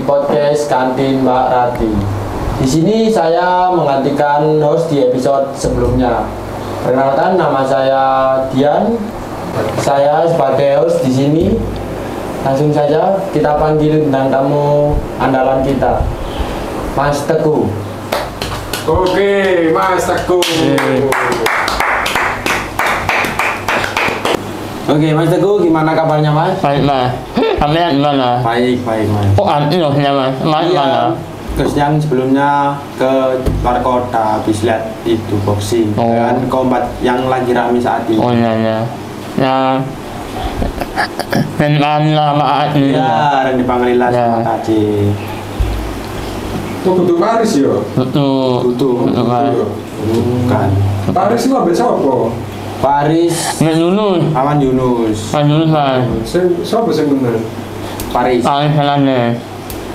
di podcast Kantin Mbak Rati. Di sini saya menggantikan host di episode sebelumnya. Perkenalkan nama saya Dian. Saya sebagai host di sini. Langsung saja kita panggil bintang tamu andalan kita, Mas Teguh. Oke, Mas Teguh. Oke, Mas Teguh, gimana kabarnya Mas? Baik kalian gimana? Baik, baik Mas. Kok anti loh ya mas? Mas mana? Terus yang sebelumnya ke luar kota habis lihat itu boxing Oh. kan kombat yang lagi rame saat ini. Oh iya iya. Ya. Dengan lama ini. Ya, Randy Panglila Ya. sama KJ. Kok kudu Paris yo? Betul. Butuh. Betul mas. Bukan. Paris itu ambek sapa? Paris Nek dulu. Awan Yunus. Mas dulu mas. Sing sapa sing menang? Paris. Paling senangnya.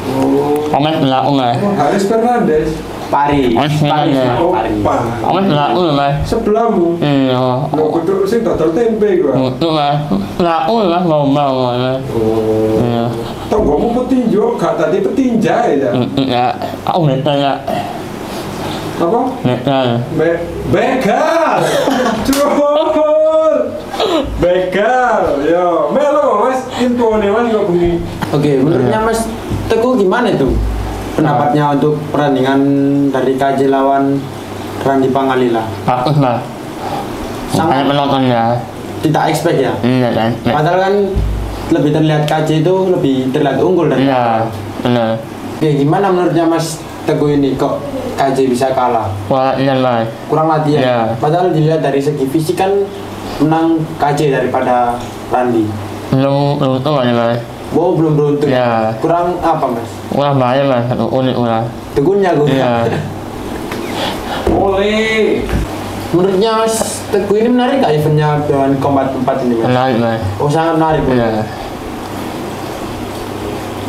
Oh, Komen pelaku mas. Haris Fernandes. Paris. Oh, Paris. Paris. Komen pelaku mas. Sebelahmu. Iya. Lho kudu sing dodol tempe gua. Betul mas. Pelaku mas ngomong mas. Oh. Iya. Tonggomu petinju, gak tadi petinjai ya. Ya. Aku neta ya. Apa? Be begal. Cur. Begal. Yo, melo Mas info nih Mas kok. Oke, menurutnya Mas Teguh gimana itu? Pendapatnya untuk perandingan dari KJ lawan Randy Pangalila? Bagus. Sangat- Sangat penontonnya. Tidak expect ya? Iya kan. Padahal kan lebih terlihat KJ itu lebih terlihat unggul dari Iya. Benar. Oke, gimana menurutnya Mas Teguh ini kok KJ bisa kalah? Wah, iya mas. Kurang latihan. Iya. Padahal dilihat dari segi fisik kan menang KJ daripada Randy. Belum tahu ya mas. Wow, belum beruntung. Iya. Kurang apa Mas? Ulah bahaya. Satu unik ulah. Teguhnya gue. Iya. Oleh. Menurutnya Mas Teguh ini menarik gak eventnya dengan Combat 4 ini Mas? Menarik mas. Oh sangat menarik. Iya.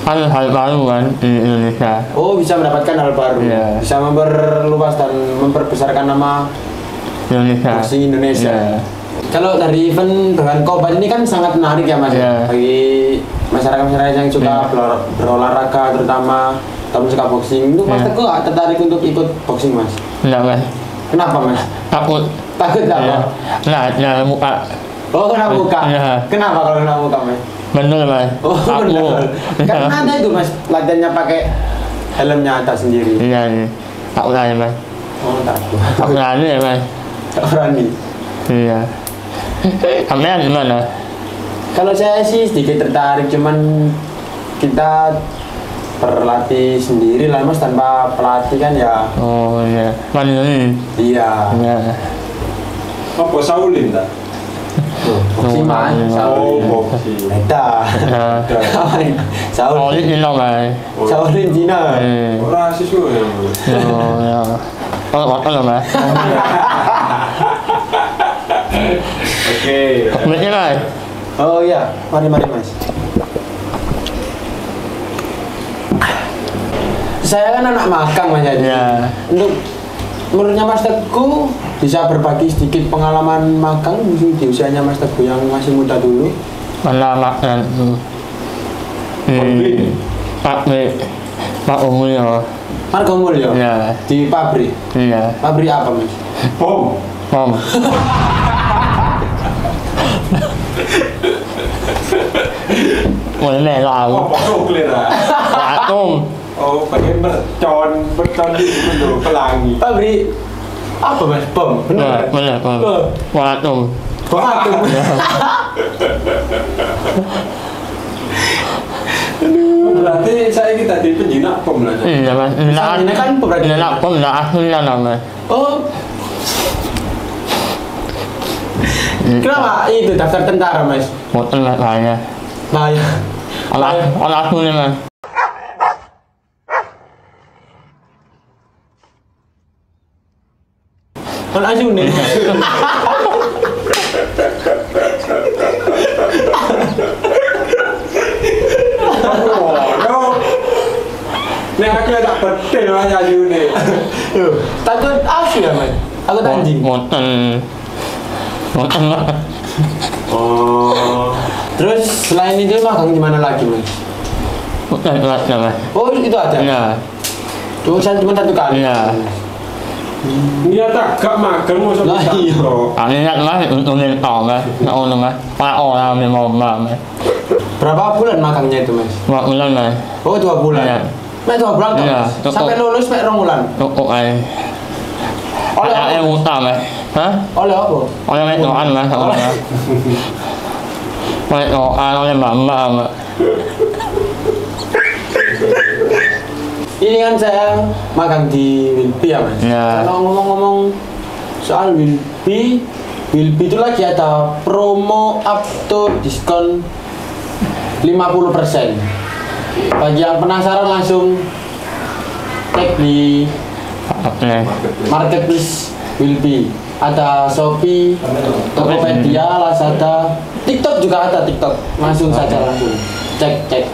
Kan hal baru kan di Indonesia. Oh bisa mendapatkan hal baru. Iya. Bisa memperluas dan memperbesarkan nama Indonesia. boxing Indonesia. Iya. Kalau dari event dengan Combat ini kan sangat menarik ya Mas. Iya. Bagi masyarakat-masyarakat yang suka Iya. berol- berolahraga terutama atau suka boxing itu Mas Iya. Teguh gak tertarik untuk ikut boxing Mas? Enggak mas. Kenapa Mas? Takut. Takut Iya. Pak? Nah, nah muka. Oh kena muka. Iya. Kenapa kalau kena muka Mas? Bener mas. Oh Takut. benar. Karena ada itu Mas latihannya pakai helmnya atas sendiri. Iya nih. Takut aja mas. Oh takut. Takut aja ya mas. Tak berani. Iya. Kalian gimana? Kalau saya sih sedikit tertarik, cuman kita berlatih sendiri lah mas tanpa pelatih kan ya. Oh iya. Mandiri. Iya. Iya. Apa Saulin tak? Oh. Saulin Cina. Eh. Ora siswa ya. Oh ya. Waktu lah. Ini mas. Oh iya, mari mari mas. Saya kan anak magang mas jadi. Iya. Untuk menurutnya Mas Teguh bisa berbagi sedikit pengalaman magang di di usianya Mas Teguh yang masih muda dulu. Makan tuh. Pabrik. Pabrik. Pak Umul ya. Marga Mulyo Iya. di pabrik. Iya. Pabrik apa mas? Bom. Om. Mulai merah. Oh, pokok clear ah. Atom. Oh, pakai mercon, mercon itu pelangi. Pabrik apa mas? Bom. Benar, Benar. benar, Oh. benar. Atom. Bom atom. Berarti saya kita di penjinak bom lah. Iya mas. Misalnya ini kan pemberani- Ini nak pom nak asli lah nama. Oh. Kenapa itu daftar tentara mas? Motor lah kayaknya. Nah ya. Alah, alah asli mas. Kalau aja nih. Oh, Nek aku tak betul lah nyanyi ni. Takut asu ya mas? Takut anjing. Lah. Oh. Terus selain itu magang di mana lagi mas? Bukan kelasnya mas. Oh itu ada. Iya. Saya cuma satu kali. Iya. Niat tak gak magang masa Lah, bisa iya. bro. Ang ingat mas, untuk nilai mas. Nak ulo mas. Para orang yang mau mas. Berapa bulan magangnya itu mas? Mak ulang mas. Oh dua bulan. Iya. Mek dua bulan toh, Iya, Mas? cukup. Sampai lulus mek rong bulan. Cukup ay. Oleh Ada yang apa? utang mas. Hah? Oleh apa? Oleh mek doan mas. Oleh. Mek doan oleh mama mas. Ini kan saya magang di Wilby ya mas. Iya. Kalau ngomong-ngomong soal Wilby, Wilby itu lagi ada promo up to diskon 50% Bagi yang penasaran langsung cek di Oke. marketplace Wilby. Ada Shopee, Tokopedia, Lazada, TikTok juga ada TikTok. Langsung saja langsung cek cek.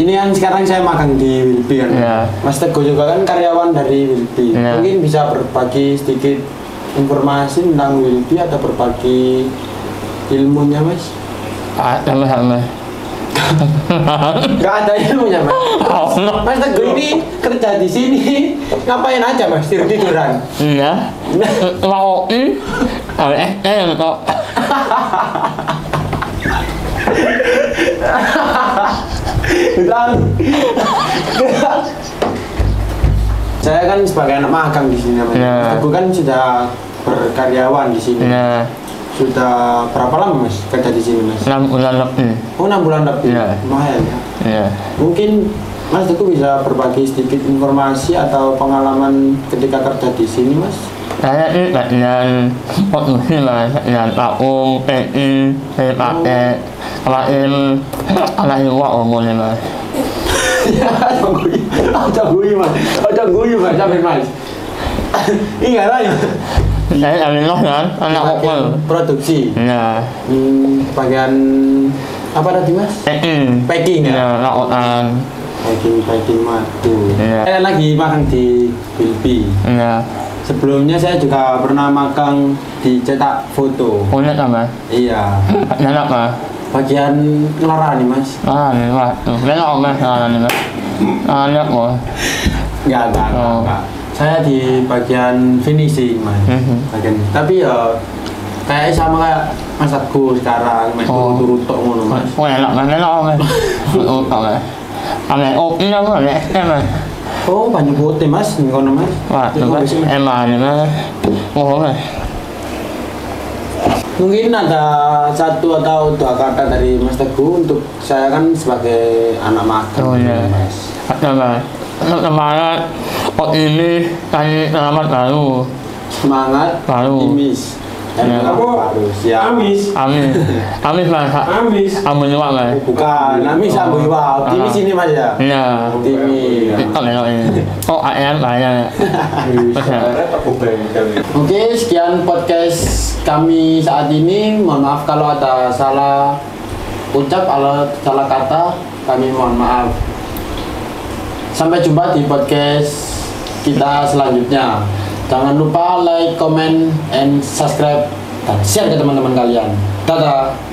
Ini kan sekarang saya magang di Wilby kan. Iya. Mas Teguh juga kan karyawan dari Wilby. Iya. Mungkin bisa berbagi sedikit informasi tentang Wilby atau berbagi ilmunya mas? Mas mas. Gak ada ilmunya mas. Allah. Mas Teguh ini kerja di sini ngapain aja mas? Tidur tiduran. Iya. Mau. Oleh eh kok. Dan saya kan sebagai anak magang di sini namanya. Iya. Aku kan sudah berkaryawan di sini. Iya. Sudah berapa lama mas kerja di sini mas? Enam bulan lebih. Oh enam bulan lebih. Iya. Lumayan ya. Iya. Mungkin Mas Teguh bisa berbagi sedikit informasi atau pengalaman ketika kerja di sini mas? Saya ini latihan produksi mas, latihan vakum, PI, saya pakai lain, lain uang umumnya mas. Guyu, aja guyu mas, aja guyu mas, sampai mas. Iya lah ya. Saya ambil loh kan, anak uang. produksi. Iya. Hmm, bagian apa tadi mas? PI. Packing ya? Iya, lakukan. Packing packing madu. Iya. Saya lagi makan di Bilbi. Iya. Sebelumnya saya juga pernah makan di cetak foto. Punya sama. Iya. Enak mas. Bagian ngelarani mas. Ah, ini mas. Belok mas, ah, ini mas. Ah, lihat mas. Enggak, enggak, Oh. enggak. Saya di bagian finishing mas. Mhm. Bagian. Tapi ya kayak sama kayak Mas Teguh sekarang, main Oh. turut-turut tok ngono mas. Oh, enak mas, enak mas. Oh, mas. Ame open apa mas? Eh mas. Oh banyak putih mas, ngono mas. Wah, Ini mas. Mas. Emang ini mas. Oh mas. Mungkin ada satu atau dua kata dari Mas Teguh untuk saya kan sebagai anak magang Oh, iya. mas. Ada mas. Untuk semangat. Oh ini kan selamat baru. Semangat, Baru. selamat Apa? baru siap. Amis. Amin. Amin mas. Amis. Amin mas. Bukan, amis Oh. oh. Iwa, optimis Ah. ini mas ya. Iya. Optimis. Tiktok ya ini. Oh ayam banyak. Oke, sekian podcast kami saat ini. Mohon maaf kalau ada salah ucap atau salah kata. Kami mohon maaf. Sampai jumpa di podcast kita selanjutnya. Jangan lupa like, comment, and subscribe dan share ke teman-teman kalian. Dadah.